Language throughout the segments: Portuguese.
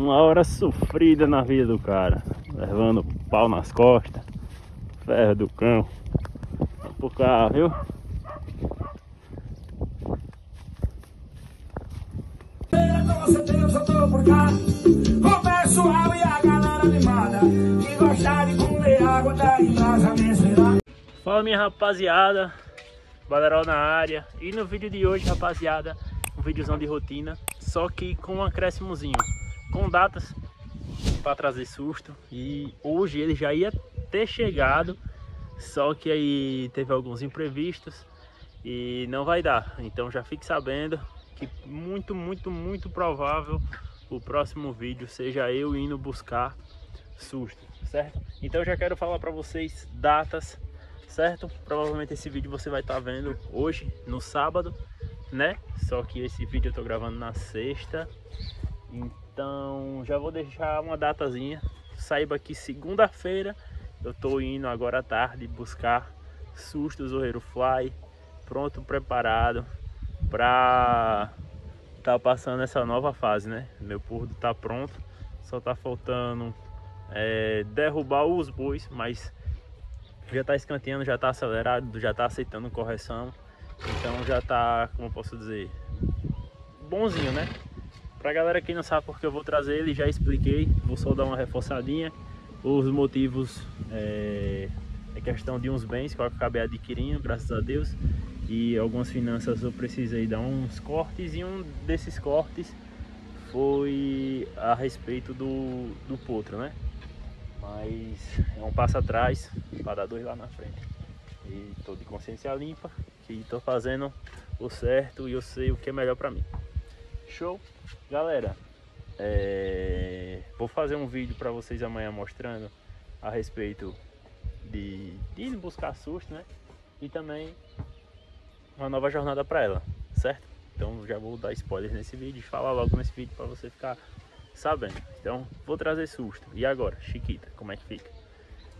Uma hora sofrida na vida do cara. Levando pau nas costas. Ferro do cão. Por cá, viu? Você tem, eu só tô por cá. Com o pessoal e a galera animada. Que gostar de comer água da embasamento será. Fala minha rapaziada, Badarol na área E no vídeo de hoje rapaziada, um videozão de rotina Só que com um acréscimozinho Com datas para trazer susto E hoje ele já ia ter chegado Só que aí teve alguns imprevistos E não vai dar Então já fique sabendo que muito, muito, muito provável O próximo vídeo seja eu indo buscar susto, certo? Então já quero falar para vocês datas certo? Provavelmente esse vídeo você vai estar tá vendo hoje, no sábado, né? Só que esse vídeo eu tô gravando na sexta, então já vou deixar uma datazinha. Saiba que segunda-feira eu tô indo agora à tarde buscar sustos Zorreiro Fly, pronto, preparado para tá passando essa nova fase, né? Meu pordo tá pronto, só tá faltando é, derrubar os bois, mas já está escanteando, já está acelerado, já está aceitando correção. Então já está, como posso dizer, bonzinho, né? Pra galera que não sabe porque eu vou trazer ele, já expliquei, vou só dar uma reforçadinha. Os motivos é, é questão de uns bens que eu acabei adquirindo, graças a Deus. E algumas finanças eu precisei dar uns cortes e um desses cortes foi a respeito do, do potro, né? Mas é um passo atrás para dar dois lá na frente. E tô de consciência limpa, que tô fazendo o certo e eu sei o que é melhor para mim. Show? Galera, é... vou fazer um vídeo para vocês amanhã mostrando a respeito de, de buscar susto, né? E também uma nova jornada para ela, certo? Então já vou dar spoilers nesse vídeo, falar logo nesse vídeo para você ficar sabendo. Então, vou trazer susto. E agora, Chiquita, como é que fica?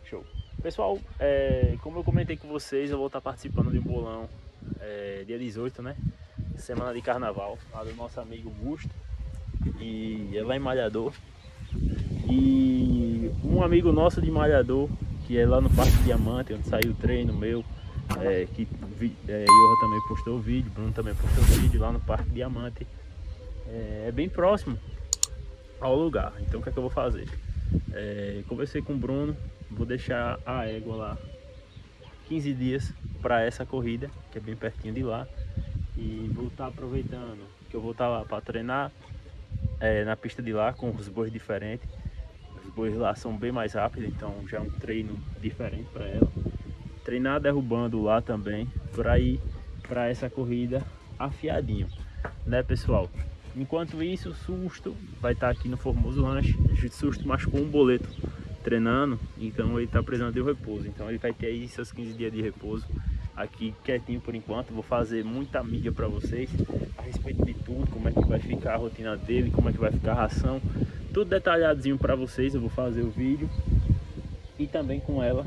Show. Pessoal, é, como eu comentei com vocês, eu vou estar participando de um bolão é, dia 18, né? Semana de carnaval, lá do nosso amigo Gusto. E é lá em Malhador. E um amigo nosso de Malhador, que é lá no Parque Diamante, onde saiu o treino meu, é, que é, Iorra também postou o vídeo, Bruno também postou o vídeo lá no Parque Diamante. É, é bem próximo ao lugar. Então o que é que eu vou fazer? É, conversei com o Bruno, vou deixar a égua lá 15 dias para essa corrida, que é bem pertinho de lá. E vou estar tá aproveitando que eu vou estar tá lá para treinar é, na pista de lá com os bois diferentes. Os bois lá são bem mais rápidos, então já é um treino diferente para ela. Treinar derrubando lá também, para ir para essa corrida afiadinho, né pessoal? Enquanto isso, o Susto vai estar aqui no Formoso Lanche. O Susto machucou um boleto treinando, então ele está precisando de repouso. Então ele vai ter aí seus 15 dias de repouso aqui quietinho por enquanto. Vou fazer muita mídia para vocês a respeito de tudo, como é que vai ficar a rotina dele, como é que vai ficar a ração. Tudo detalhadinho para vocês, eu vou fazer o vídeo. E também com ela,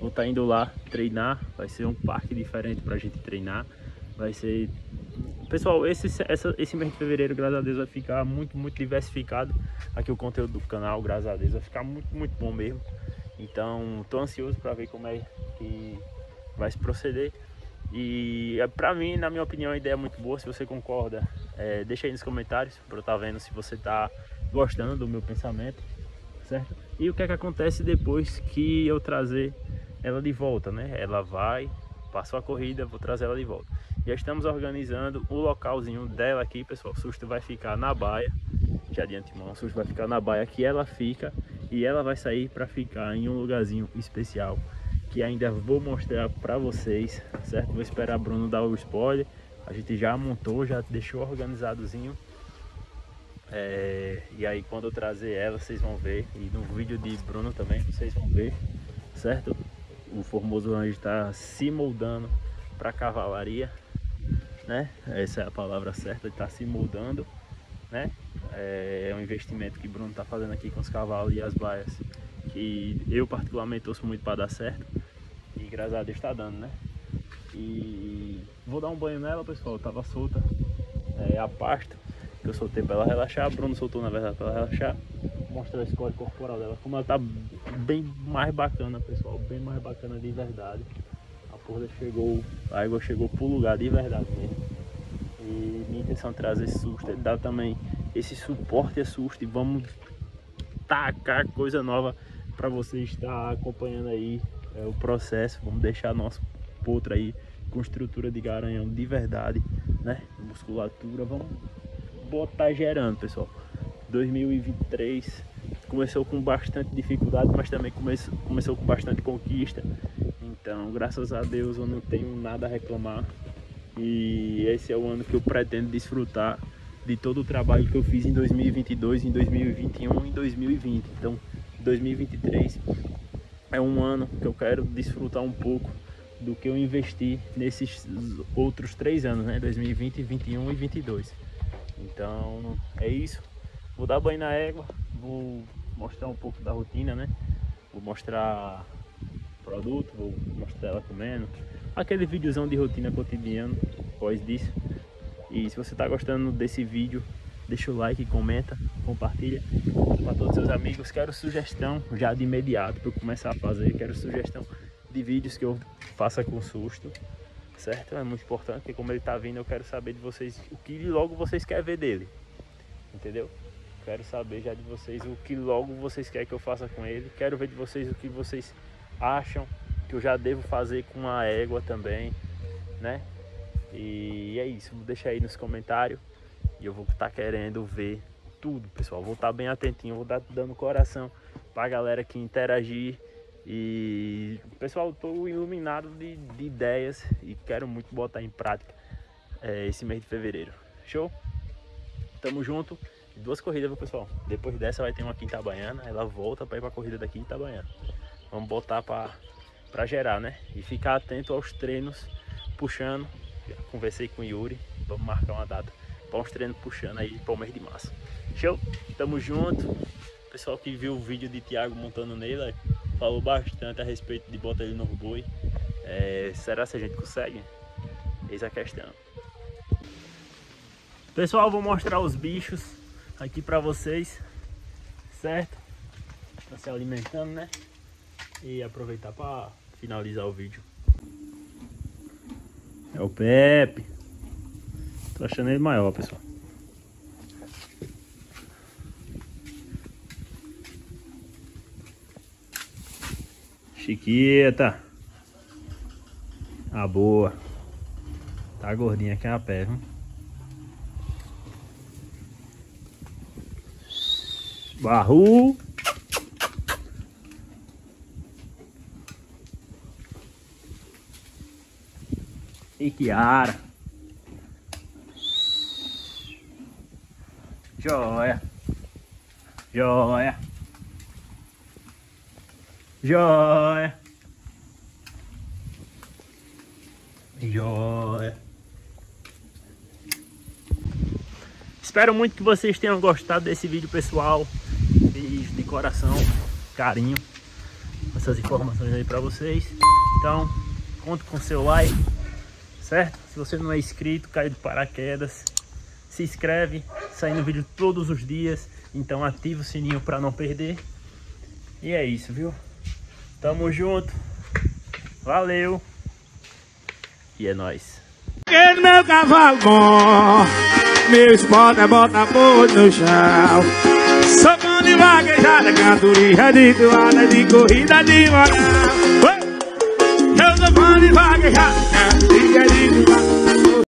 vou estar tá indo lá treinar, vai ser um parque diferente para a gente treinar. Vai ser Pessoal, esse, essa, esse mês de fevereiro, graças a Deus, vai ficar muito, muito diversificado. Aqui o conteúdo do canal, graças a Deus, vai ficar muito, muito bom mesmo. Então, tô ansioso para ver como é que vai se proceder. E é, para mim, na minha opinião, a ideia é muito boa. Se você concorda, é, deixa aí nos comentários para eu estar tá vendo se você está gostando do meu pensamento, certo? E o que é que acontece depois que eu trazer ela de volta, né? Ela vai, passou a corrida, vou trazer ela de volta. Já estamos organizando o localzinho dela aqui, pessoal. O susto vai ficar na baia, já de antemão, o susto vai ficar na baia que ela fica e ela vai sair para ficar em um lugarzinho especial que ainda vou mostrar para vocês, certo? Vou esperar Bruno dar o spoiler. A gente já montou, já deixou organizadozinho. É, e aí quando eu trazer ela, vocês vão ver. E no vídeo de Bruno também, vocês vão ver, certo? O Formoso Anjo está se moldando para cavalaria né? Essa é a palavra certa, está se moldando, né? É, é um investimento que Bruno está fazendo aqui com os cavalos e as baias, que eu particularmente torço muito para dar certo graças a Deus está dando, né? E vou dar um banho nela, pessoal, tava solta é, a pasto que eu soltei para ela relaxar, Bruno soltou na verdade para ela relaxar. Mostrar a score corporal dela, como ela tá bem mais bacana, pessoal, bem mais bacana de verdade. A porra chegou, a água chegou pro lugar de verdade mesmo. E minha intenção é trazer esse susto, é dar também esse suporte a susto e vamos tacar coisa nova para você estar acompanhando aí é, o processo. Vamos deixar nosso potro aí com estrutura de garanhão de verdade, né? Musculatura, vamos botar gerando, pessoal. 2023 começou com bastante dificuldade, mas também começou, começou com bastante conquista. Então, graças a Deus, eu não tenho nada a reclamar. E esse é o ano que eu pretendo desfrutar de todo o trabalho que eu fiz em 2022, em 2021 e em 2020. Então, 2023 é um ano que eu quero desfrutar um pouco do que eu investi nesses outros três anos, né? 2020, 2021 e 22. Então é isso. Vou dar banho na égua, vou mostrar um pouco da rotina, né? Vou mostrar produto, vou mostrar ela comendo. Aquele videozão de rotina cotidiano, após disso. E se você está gostando desse vídeo, deixa o like, comenta, compartilha para todos os seus amigos. Quero sugestão já de imediato para começar a fazer. Quero sugestão de vídeos que eu faça com susto, certo? É muito importante, porque como ele está vindo, eu quero saber de vocês o que logo vocês querem ver dele, entendeu? Quero saber já de vocês o que logo vocês querem que eu faça com ele. Quero ver de vocês o que vocês acham que eu já devo fazer com a égua também, né? E é isso, vou deixar aí nos comentários e eu vou estar tá querendo ver tudo, pessoal. Vou estar tá bem atentinho, vou estar tá dando coração para a galera que interagir e pessoal, estou iluminado de, de, ideias e quero muito botar em prática é, esse mês de fevereiro. Show? Tamo junto. Duas corridas, viu pessoal? Depois dessa vai ter uma aqui em ela volta para ir para a corrida daqui em Itabaiana. Vamos botar para gerar, né? E ficar atento aos treinos puxando. Já conversei com o Yuri, vamos marcar uma data para uns treinos puxando aí para o mês de março. Show? Tamo junto. Pessoal que viu o vídeo de Thiago montando nele, falou bastante a respeito de botar ele no boi. É, será que a gente consegue? Eis a questão. Pessoal, vou mostrar os bichos aqui para vocês, certo? Tá se alimentando, né? E aproveitar para finalizar o vídeo. É o Pepe. Tô achando ele maior, pessoal. Chiquita. A boa. Tá gordinha aqui a pé, viu? Barru. E Kiara. Joia. Joia. Joia. Joia. Espero muito que vocês tenham gostado desse vídeo, pessoal. Fiz de coração, carinho, essas informações aí para vocês. Então, conto com seu like, certo? Se você não é inscrito, cai de paraquedas. Se inscreve, saindo vídeo todos os dias. Então ativa o sininho para não perder. E é isso, viu? Tamo junto. Valeu. E é nóis. Que meu cavalo bom, meu esporte é botar por no chão. Sou bom de vaquejada, cantoria de toada, de corrida de moral. Eu sou bom de vaquejada.